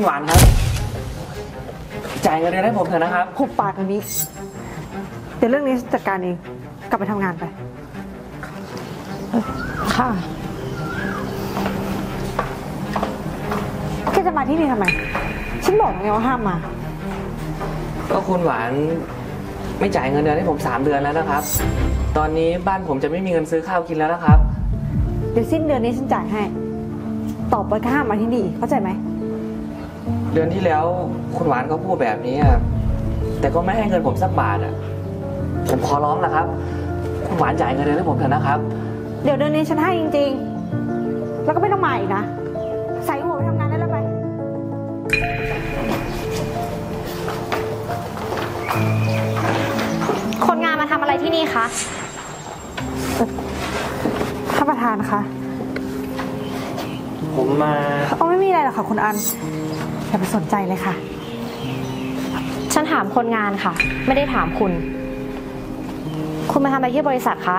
คุณหวานครับ จ่ายเงินเดือนให้ผมเถอะนะครับ หุบปากอันนี้ เดี๋ยวเรื่องนี้จัดการเอง กลับไปทำงานไป ค่ะ แกจะมาที่นี่ทำไม ฉันบอกไงว่าห้ามมา ก็คุณหวานไม่จ่ายเงินเดือนให้ผมสามเดือนแล้วนะครับ ตอนนี้บ้านผมจะไม่มีเงินซื้อข้าวกินแล้วนะครับ เดี๋ยวสิ้นเดือนนี้ฉันจ่ายให้ ต่อไปก็ห้ามมาที่นี่เข้าใจไหม เดือนที่แล้วคุณหวานก็พูดแบบนี้อะแต่ก็ไม่ให้เงินผมสักบาทอะผมขอร้องนะครับ คุณหวานจ่ายเงินเดือนให้ผมเถอะนะครับ เดี๋ยวเดือนนี้ฉันให้จริง ๆ แล้วก็ไม่ต้องมาอีกนะ ใส่หัวไปทำงานได้แล้วไป คนงานมาทำอะไรที่นี่คะท่านประธานคะผมมาเอาไม่มีอะไรหรอกค่ะคุณอัน อย่าไปสนใจเลยค่ะ ฉันถามคนงานค่ะ ไม่ได้ถามคุณ คุณมาทำอะไรที่บริษัทคะ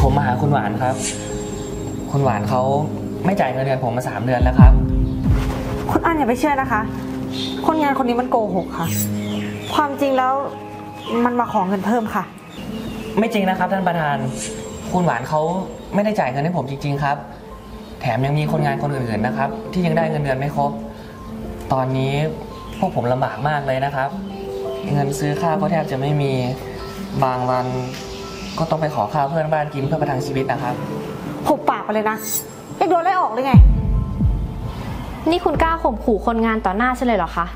ผมมาหาคุณหวานครับ คุณหวานเขาไม่จ่ายเงินเดือนผมมาสามเดือนแล้วครับ คุณอันอย่าไปเชื่อนะคะ คนงานคนนี้มันโกหกค่ะ ความจริงแล้วมันมาขอเงินเพิ่มค่ะ ไม่จริงนะครับท่านประธาน คุณหวานเขาไม่ได้จ่ายเงินให้ผมจริง ๆ ครับ แถมยังมีคนงานคนอื่นๆนะครับ ที่ยังได้เงินเดือนไม่ครบ ตอนนี้พวกผมลำบากมากเลยนะครับ เงินซื้อข้าวก็แทบจะไม่มีบางวัน ก็ต้องไปขอข้าวเพื่อนบ้านกินเพื่อประทังชีวิตนะครับ หุบปากไปเลยนะอยากโดนไล่ออกเลยไง นี่คุณกล้าข่มขู่คนงานต่อหน้าฉันเลยเหรอคะ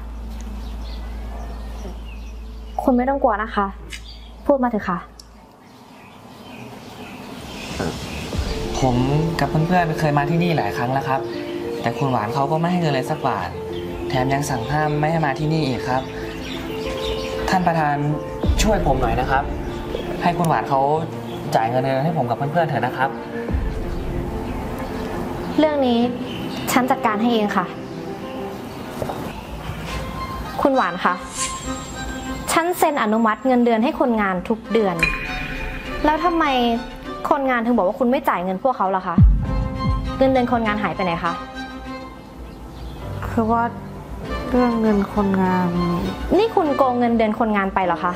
คุณไม่ต้องกลัวนะคะ พูดมาเถอะค่ะ ผมกับเพื่อนๆเคยมาที่นี่หลายครั้งแล้วครับ แต่คุณหวานเขาก็ไม่ให้เงินเลยสักบาท แถมยังสั่งห้ามไม่ให้มาที่นี่อีกครับ ท่านประธานช่วยผมหน่อยนะครับ ให้คุณหวานเขาจ่ายเงินเดือนให้ผมกับเพื่อนๆเถอะนะครับ เรื่องนี้ฉันจัดการให้เองค่ะ คุณหวานคะฉันเซ็นอนุมัติเงินเดือนให้คนงานทุกเดือน แล้วทำไม คนงานถึงบอกว่าคุณไม่จ่ายเงินพวกเขาล่ะคะ เงินเดือนคนงานหายไปไหนคะ คือว่าเรื่องเงินคนงาน นี่คุณโกงเงินเดือนคนงานไปเหรอคะ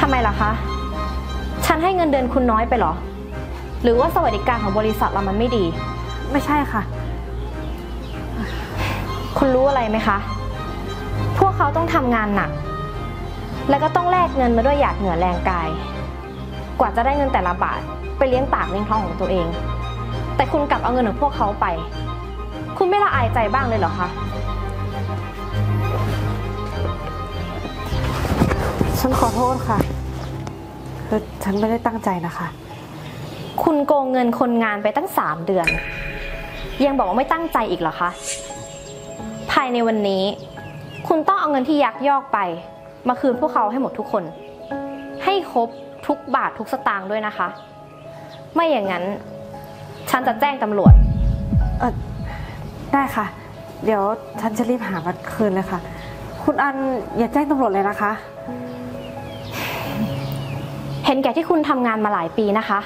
ทำไมล่ะคะ ฉันให้เงินเดือนคุณน้อยไปเหรอ หรือว่าสวัสดิการของบริษัทเรามันไม่ดี ไม่ใช่ค่ะ คุณรู้อะไรไหมคะ พวกเขาต้องทำงานหนัก แล้วก็ต้องแลกเงินมาด้วยหยาดเหงื่อแรงกาย กว่าจะได้เงินแต่ละบาท ไปเลี้ยงปากเลี้ยงท้องของตัวเอง แต่คุณกลับเอาเงินของพวกเขาไป คุณไม่ละอายใจบ้างเลยเหรอคะฉันขอโทษค่ะคือฉันไม่ได้ตั้งใจนะคะ คุณโกงเงินคนงานไปตั้งสามเดือน ยังบอกว่าไม่ตั้งใจอีกเหรอคะ ภายในวันนี้ คุณต้องเอาเงินที่ยักยอกไป มาคืนพวกเขาให้หมดทุกคน ให้ครบ ทุกบาททุกสตางค์ด้วยนะคะ ไม่อย่างนั้น ฉันจะแจ้งตำรวจ เออได้ค่ะ เดี๋ยวฉันจะรีบหามาคืนเลยค่ะ คุณอันอย่าแจ้งตำรวจเลยนะคะ เห็นแก่ที่คุณทำงานมาหลายปีนะคะ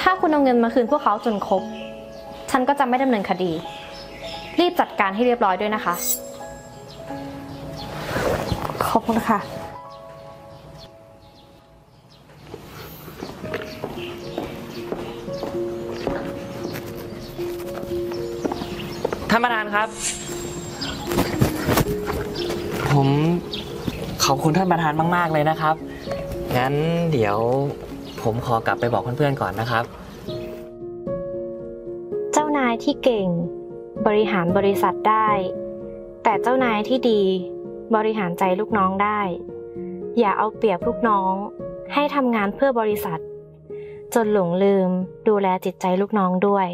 ถ้าคุณเอาเงินมาคืนพวกเขาจนครบ ฉันก็จะไม่ดำเนินคดี รีบจัดการให้เรียบร้อยด้วยนะคะ ขอบคุณค่ะ ท่านประธานครับ ผมขอบคุณท่านประธานมาก ๆ เลยนะครับ งั้นเดี๋ยวผมขอกลับไปบอกเพื่อนๆก่อนนะครับ เจ้านายที่เก่ง บริหารบริษัทได้ แต่เจ้านายที่ดีบริหารใจลูกน้องได้ อย่าเอาเปรียบลูกน้อง ให้ทำงานเพื่อบริษัท จนหลงลืมดูแลจิตใจลูกน้องด้วย